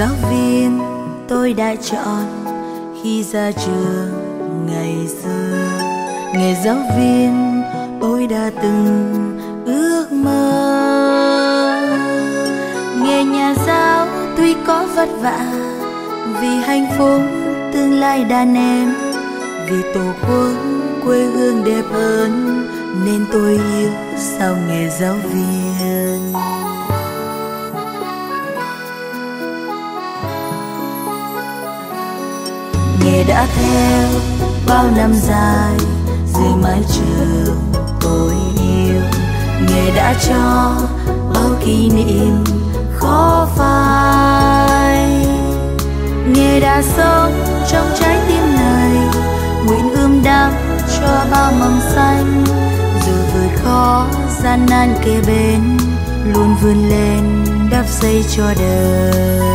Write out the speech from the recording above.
giáo viên tôi đã chọn khi ra trường ngày xưa. Nghề giáo viên tôi đã từng ước mơ. Nghề nhà giáo tuy có vất vả vì hạnh phúc tương lai đàn em vì tổ quốc quê hương đẹp hơn nên tôi yêu sao nghề giáo viên. Nghề đã theo bao năm dài, dưới mái trường tôi yêu. Nghề đã cho bao kỷ niệm khó phai. Nghề đã sống trong trái tim này, nguyện ươm đam cho bao mầm xanh. Dù vượt khó, gian nan kề bên luôn vươn lên đắp xây cho đời.